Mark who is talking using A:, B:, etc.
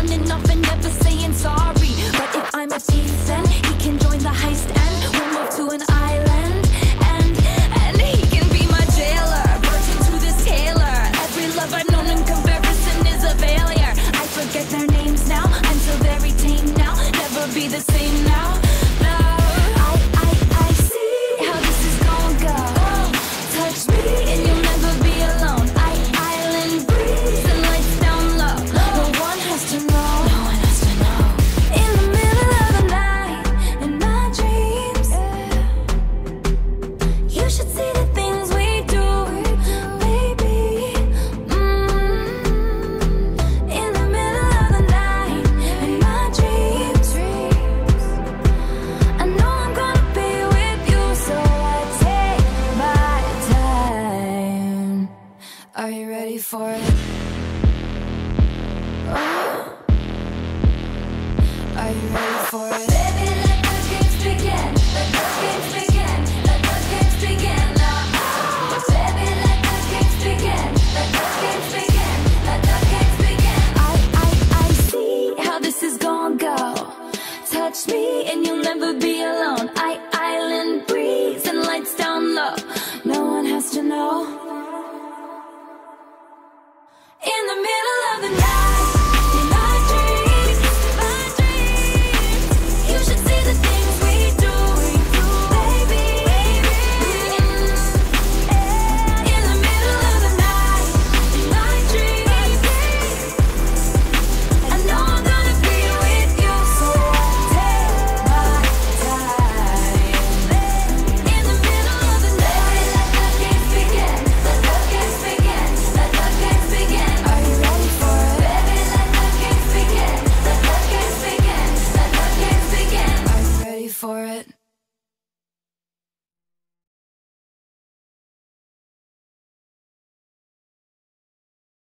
A: running off and never saying sorry. But if I'm a thief, then he can join the heist and we'll move to an island. And, and he can be my jailer, Burton to this Taylor. Every love I've known in comparison is a failure. I forget their names now, I'm so very tame now, never be the same now.
B: for it. Are you ready for it? Baby, let those games begin. Let those games begin. in the middle